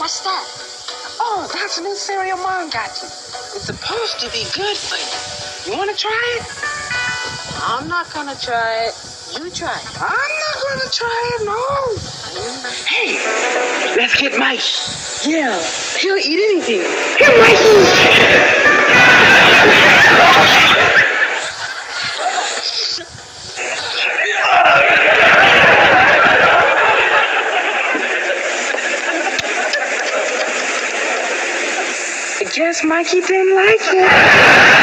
What's that? Oh, that's a new cereal mom got you. It's supposed to be good for you. You want to try it? I'm not gonna try it. You try it. I'm not going to try it, no. Hey, let's get Mike. Yeah, he'll eat anything. Here, Mikey. I guess Mikey didn't like it.